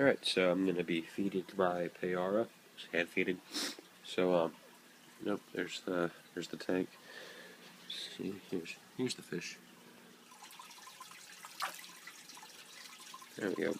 Alright, so I'm gonna be feeding my Payara. Hand feeding. So um nope, there's the there's the tank. See here's here's the fish. There we go.